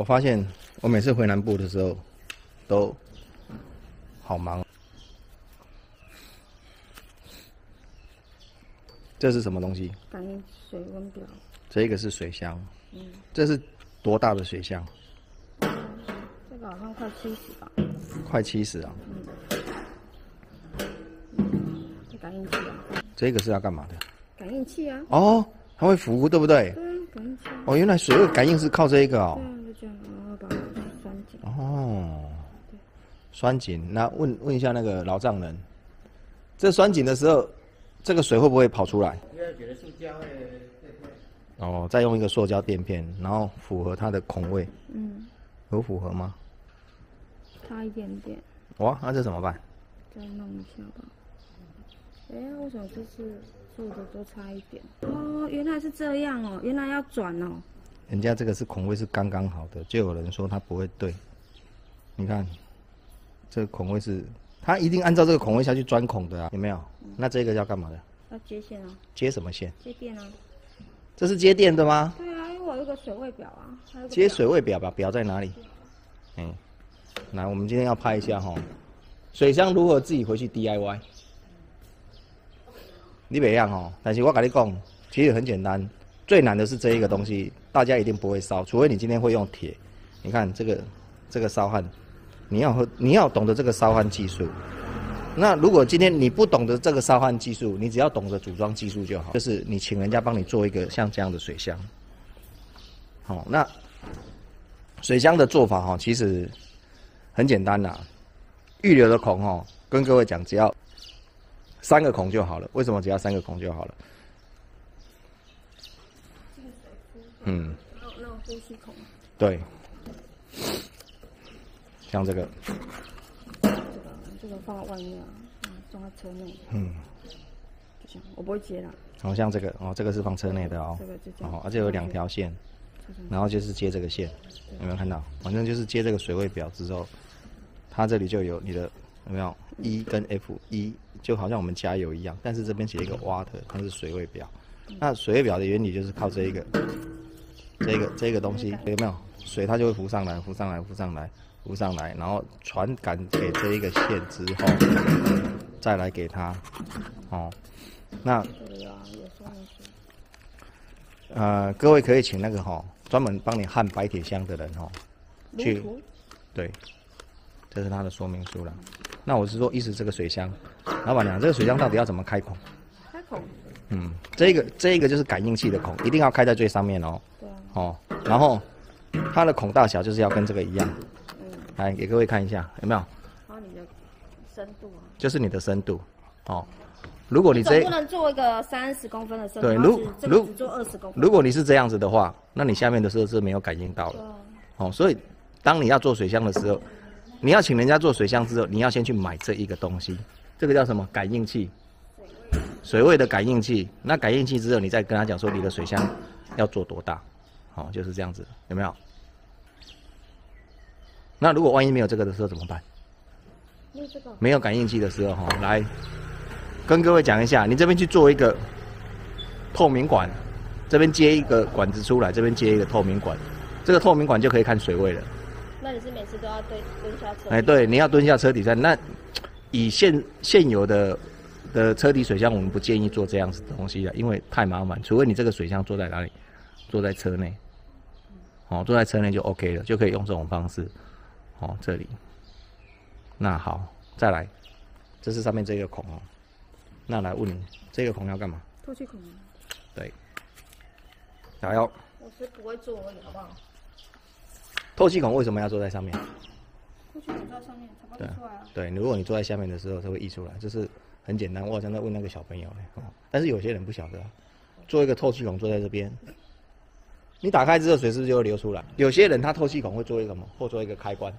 我发现我每次回南部的时候，都好忙。这是什么东西？感应水温表。这个是水箱。嗯。这是多大的水箱？这个好像快七十吧。快七十啊。嗯。这感应器啊。这个是要干嘛的？感应器啊。哦，它会浮，对不对？感应器。哦，原来水位感应是靠这一个哦。对啊，就这样，然后把它拴紧。哦。拴紧，那问问一下那个老丈人，这拴紧的时候。这个水会不会跑出来？哦，再用一个塑胶垫片，然后符合它的孔位。嗯。有符合吗？差一点点。哇，那这怎么办？再弄一下吧。哎，为什么这次做的都差一点？哦，原来是这样哦，原来要转哦。人家这个是孔位是刚刚好的，就有人说它不会对。你看，这个孔位是。它一定按照这个孔位下去钻孔的啊，有没有？那这个要干嘛的？要接线啊。接什么线？接电啊。这是接电的吗？对啊，因为我有个水位表啊。接水位表吧，表在哪里？嗯，来，我们今天要拍一下哈，水箱如何自己回去 DIY。你别样哦，但是我跟你讲，其实很简单，最难的是这一个东西，大家一定不会烧，除非你今天会用铁。你看这个，这个烧焊。你要和你要懂得这个烧焊技术。那如果今天你不懂得这个烧焊技术，你只要懂得组装技术就好。就是你请人家帮你做一个像这样的水箱。好，那水箱的做法哈，其实很简单呐。预留的孔哦，跟各位讲，只要三个孔就好了。为什么只要三个孔就好了？嗯。那那呼吸孔。对。像这个，这个这个放在外面啊，装在车内。嗯，就像我不会接了。好像这个哦，这个是放车内的哦。这个就这样。哦，而且有两条线，然后就是接这个线，有没有看到？反正就是接这个水位表之后，它这里就有你的有没有 E 跟 F，E 就好像我们加油一样，但是这边写一个 water，它是水位表。那水位表的原理就是靠这一个，这个这个东西有没有？水它就会浮上来，浮上来，浮上来。浮上来，然后传感给这一个线之后，再来给它，哦，那，呃，各位可以请那个哈，专门帮你焊白铁箱的人哈，去，对，这是他的说明书了。那我是说，意思这个水箱，老板娘，这个水箱到底要怎么开孔？开孔。嗯，这个这一个就是感应器的孔，一定要开在最上面哦。对。哦，然后它的孔大小就是要跟这个一样。来给各位看一下，有没有？好，你的深度啊。就是你的深度，哦。如果你这不能做一个三十公分的深度，对，如如做二十公分。如果你是这样子的话，那你下面的时候是没有感应到的。哦，所以当你要做水箱的时候，你要请人家做水箱之后，你要先去买这一个东西，这个叫什么？感应器。水位的感应器。那感应器之后，你再跟他讲说你的水箱要做多大，哦，就是这样子，有没有？那如果万一没有这个的时候怎么办？没有这个，没有感应器的时候哈，来跟各位讲一下，你这边去做一个透明管，这边接一个管子出来，这边接一个透明管，这个透明管就可以看水位了。那你是每次都要蹲蹲下车？哎，对，你要蹲下车底下。那以现现有的的车底水箱，我们不建议做这样子的东西了，因为太麻烦。除非你这个水箱坐在哪里？坐在车内，哦，坐在车内就 OK 了，就可以用这种方式。哦，这里，那好，再来，这是上面这个孔哦。那来问你，这个孔要干嘛？透气孔。对。加油。我是不会做而已，好不好？透气孔为什么要坐在上面？透气孔在上面，才不会出来啊。对，如果你坐在下面的时候，它会溢出来，就是很简单。我好像在问那个小朋友嘞，哦，但是有些人不晓得，做一个透气孔坐在这边，你打开之后水是不是就会流出来？有些人他透气孔会做一个什么？或做一个开关。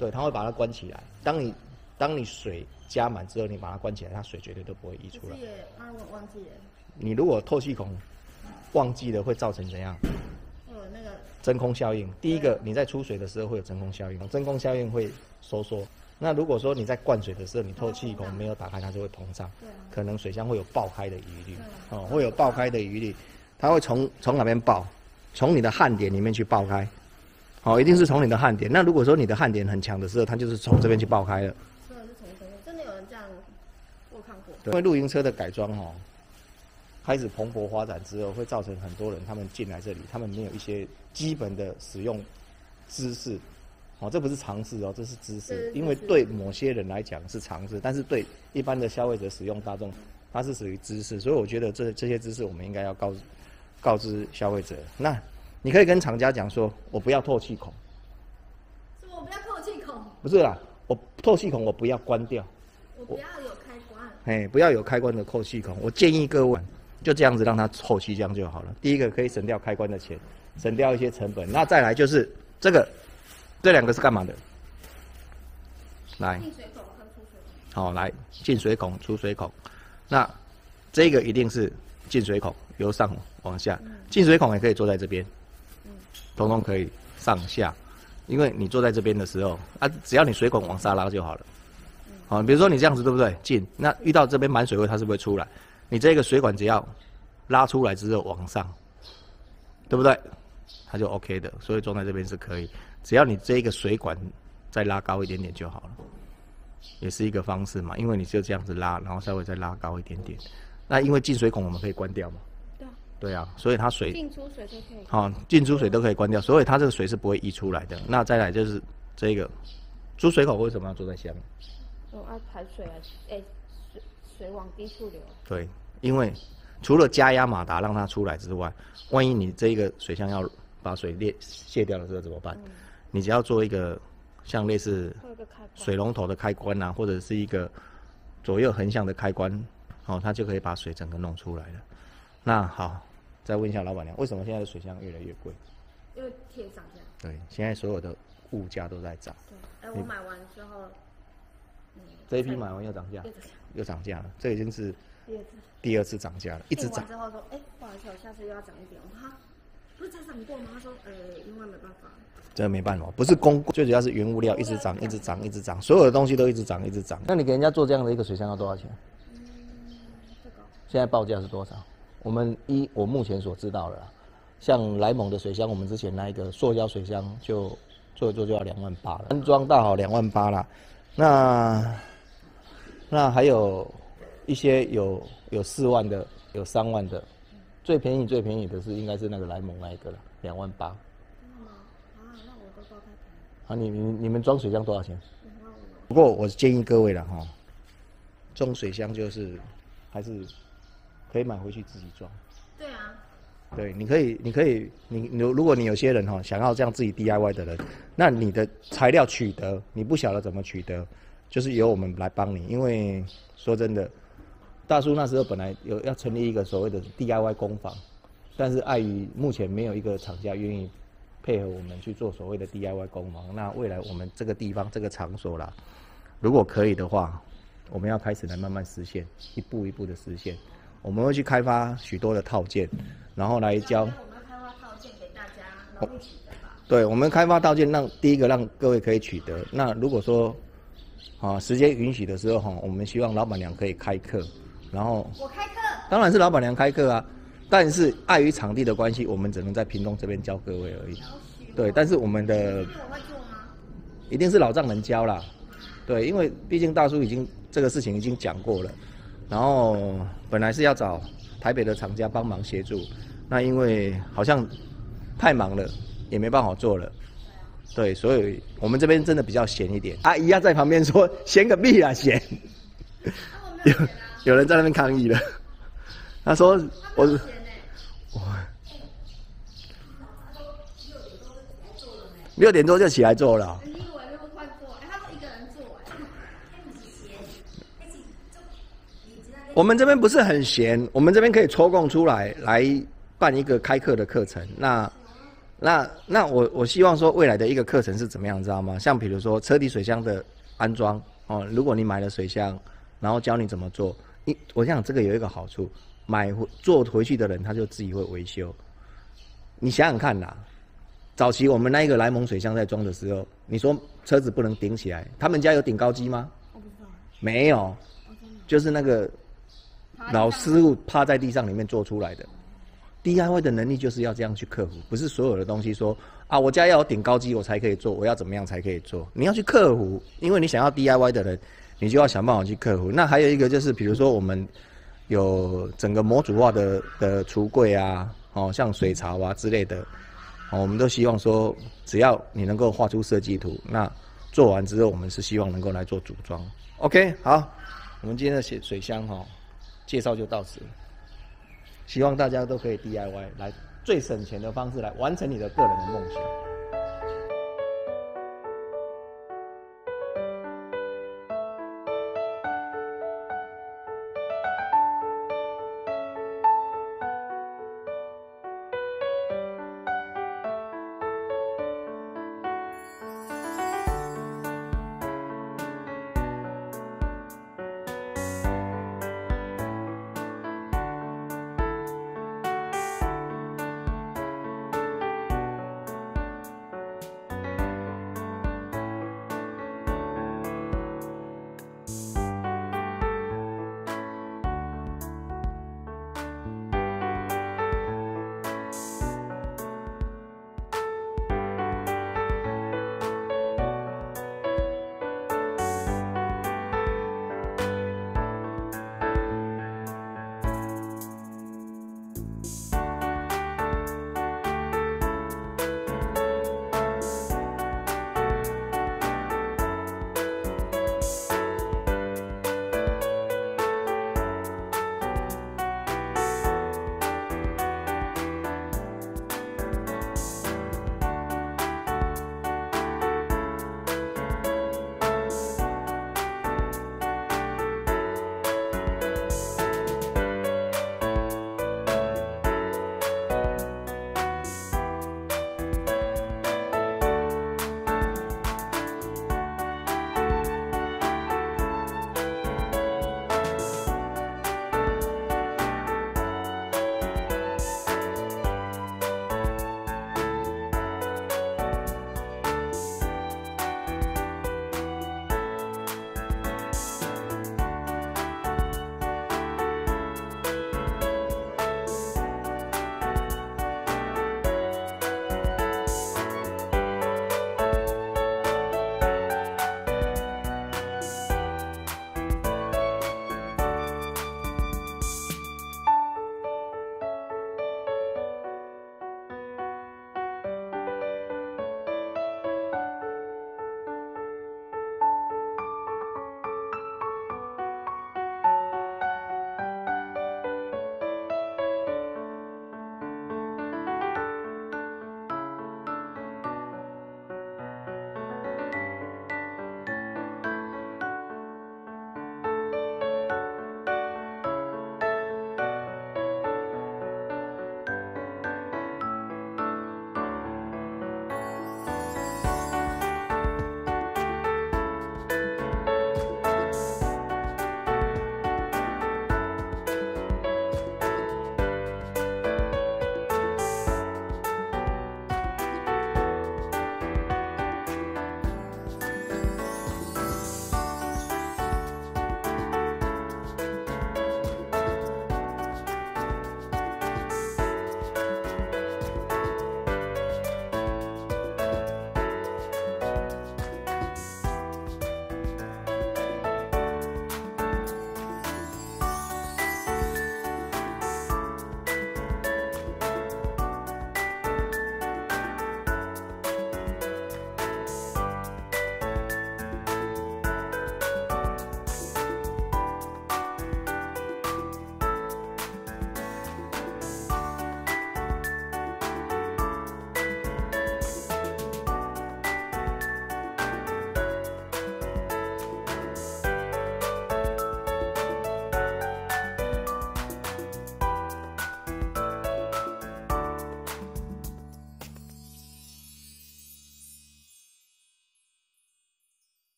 对，它会把它关起来。当你当你水加满之后，你把它关起来，它水绝对都不会溢出来。啊，我忘记了。你如果透气孔忘记了，会造成怎样？有那个真空效应。第一个，你在出水的时候会有真空效应，真空效应会收缩。那如果说你在灌水的时候，你透气孔没有打开，它就会膨胀。可能水箱会有爆开的余虑。哦，会有爆开的余虑，它会从从哪边爆？从你的焊点里面去爆开。好、一定是从你的焊点。那如果说你的焊点很强的时候，它就是从这边去爆开了。真的是从这边，真的有人这样，我看过。因为露营车的改装哈、开始蓬勃发展之后，会造成很多人他们进来这里，他们没有一些基本的使用知识。哦，这不是常识哦，这是知识。这是知识因为对某些人来讲是常识，但是对一般的消费者使用大众，它是属于知识。所以我觉得这这些知识我们应该要告告知消费者。那你可以跟厂家讲说，我不要透气孔，是我不要透气孔，不是啦，我透气孔我不要关掉。我不要有开关。哎，不要有开关的透气孔。我建议各位就这样子让它透气，这样就好了。第一个可以省掉开关的钱，省掉一些成本。那再来就是这个，这两个是干嘛的？来，进水孔和出水孔。好，来进水孔、出水孔。那这个一定是进水孔，由上往下。进水孔也可以坐在这边，通通可以上下。因为你坐在这边的时候，啊，只要你水管往下拉就好了。好，比如说你这样子对不对？进，那遇到这边满水位，它是不是会出来？你这个水管只要拉出来之后往上，对不对？它就 OK 的，所以装在这边是可以。只要你这个水管再拉高一点点就好了。也是一个方式嘛，因为你就这样子拉，然后稍微再拉高一点点。那因为进水孔我们可以关掉嘛，对啊，所以它水进出水都可以。好、进出水都可以关掉，所以它这个水是不会溢出来的。那再来就是这个出水口为什么要做在下面？哦，啊排水啊，哎、水水往低处流。对，因为除了加压马达让它出来之外，万一你这一个水箱要把水裂卸掉的时候怎么办？你只要做一个像类似会有个开关。水龙头的开关啊，或者是一个左右横向的开关，哦，它就可以把水整个弄出来了。那好，再问一下老板娘，为什么现在的水箱越来越贵？因为铁涨价。对，现在所有的物价都在涨，对，哎、我买完之后，嗯，这一批买完又涨价又，涨价，又涨价了，这已经是第二次。涨价了，一直涨。之后说，哎、不好意思，我下次又要涨一点。我说哈，不是才涨过吗？他说，呃，因为没办法。这个没办法，不是供，最主要是原物料一直涨，一直涨，一直涨，所有的东西都一直涨，一直涨。那你给人家做这样的一个水箱要多少钱？这个现在报价是多少？我们一我目前所知道的啦，像莱蒙的水箱，我们之前那一个塑胶水箱就做一做就要两万八了，安装大好两万八啦。那那还有一些有有四万的，有三万的，最便宜最便宜的是应该是那个莱蒙那一个了，两万八。啊，那我都报太便宜，啊，你你你们装水箱多少钱？两万五。不过我建议各位了哈，装水箱就是还是可以买回去自己装。对啊，对，你可以，你可以，你你如果你有些人哈想要这样自己 DIY 的人，那你的材料取得你不晓得怎么取得，就是由我们来帮你。因为说真的，大叔那时候本来有要成立一个所谓的 DIY 工坊，但是碍于目前没有一个厂家愿意配合我们去做所谓的 DIY 工坊，那未来我们这个地方这个场所啦，如果可以的话，我们要开始来慢慢实现，一步一步的实现。我们会去开发许多的套件，然后来教。我们要开发套件给大家，容易取得吧。对，我们开发套件让第一个让各位可以取得。那如果说啊时间允许的时候哈，我们希望老板娘可以开课，然后我开课，当然是老板娘开课啊，但是碍于场地的关系，我们只能在屏东这边教各位而已。对，但是我们的？一定是老丈人教啦，对，因为毕竟大叔已经这个事情已经讲过了，然后本来是要找台北的厂家帮忙协助，那因为好像太忙了，也没办法做了，对，所以我们这边真的比较闲一点。阿姨要在旁边说闲个屁啊闲，有，有人在那边抗议了，他说我我。六点多就起来做了。你以为那么快做？哎，他是一个人做哎。我们这边不是很闲，我们这边可以抽空出来来办一个开课的课程。那那那我我希望说未来的一个课程是怎么样，你知道吗？像比如说车底水箱的安装哦，如果你买了水箱，然后教你怎么做，你我想这个有一个好处，买回做回去的人他就自己会维修。你想想看呐，早期我们那一个莱蒙水箱在装的时候，你说车子不能顶起来，他们家有顶高机吗？我不知道，没有。就是那个老师傅趴在地上里面做出来的，DIY 的能力就是要这样去克服，不是所有的东西说啊，我家要有顶高机我才可以做，我要怎么样才可以做？你要去克服，因为你想要 DIY 的人，你就要想办法去克服。那还有一个就是，比如说我们有整个模组化的的橱柜啊，哦，像水槽啊之类的，哦，我们都希望说，只要你能够画出设计图，那做完之后，我们是希望能够来做组装。OK，好，我们今天的水水箱哈，介绍就到此。希望大家都可以 DIY 来最省钱的方式来完成你的个人的梦想。